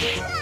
Whoa!